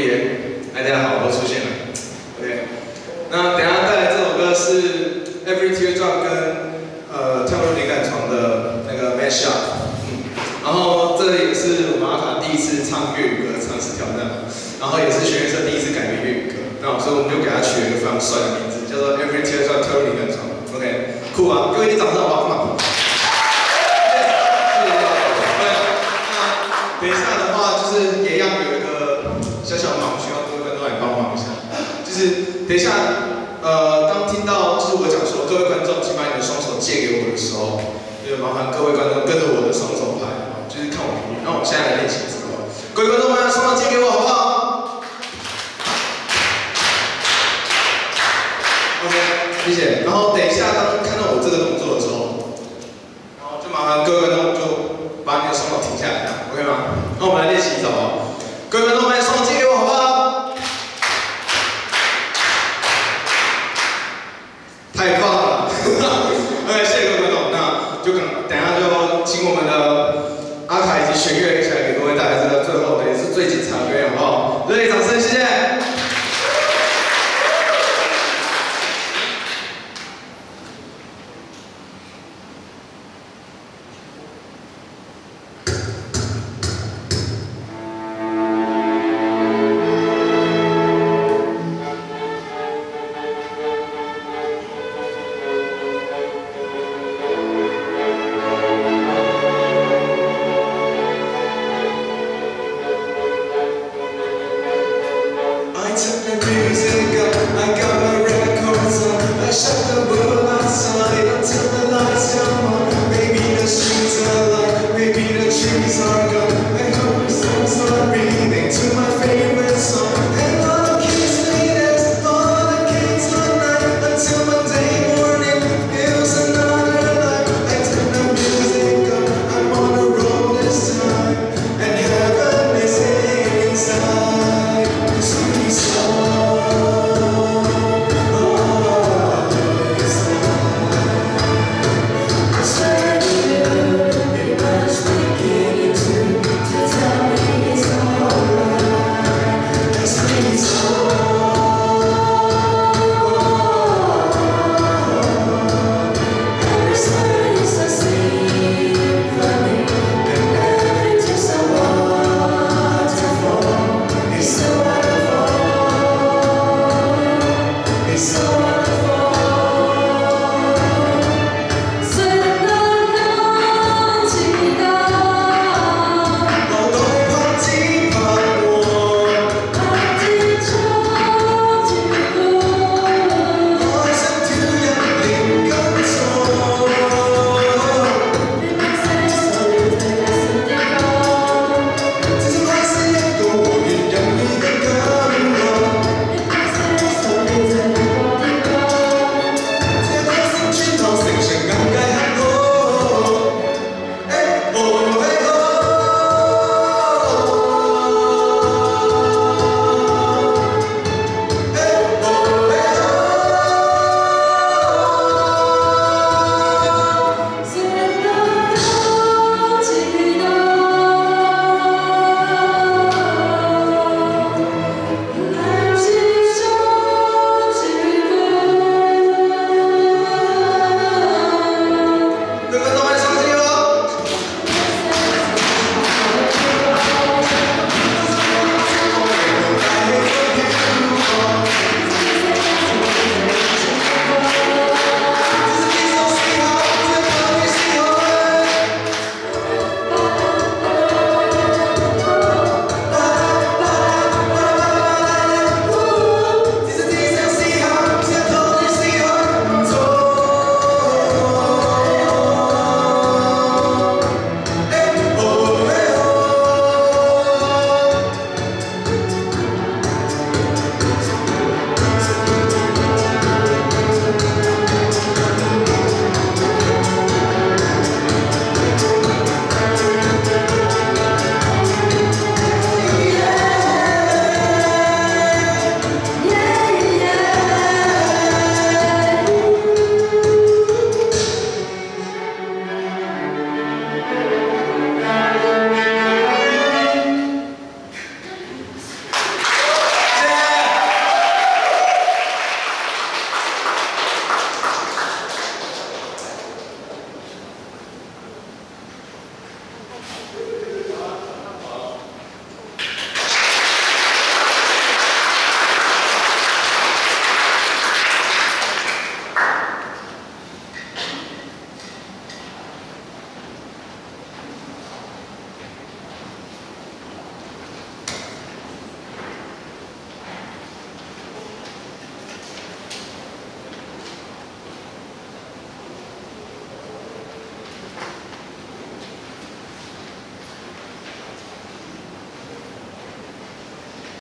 哎，大家好，我出现了。OK，那等下带来这首歌是 Every Teardrop 跟呃跳入灵感床的那个 Mash Up，嗯，然后这也是我们阿卡第一次唱粤语歌尝试挑战，然后也是学院社第一次改编粤语歌，那所以我们就给他取了一个非常帅的名字，叫做 Every Teardrop 跳入灵感床。OK，酷啊，各位你掌声好不好？等一下，呃，当听到就是我讲说，各位观众，请把你的双手借给我的时候，就麻烦各位观众跟着我的双手拍，就是看我频率。那我们现在来练习什么？各位观众们，双手借给我好不好？OK，谢谢。然后等一下，当看到我这个动作的时候，然后就麻烦各位观众就。把你的双手停下来，OK 吗？那我们来练习一首哦。各位观众，把双手借给我，好不好？太棒了！OK，谢谢各位观众。那就等等下就请我们的阿凯以及弦乐一起来给各位带来这个最后的也是最精彩的表演，好不好？热烈掌声！谢谢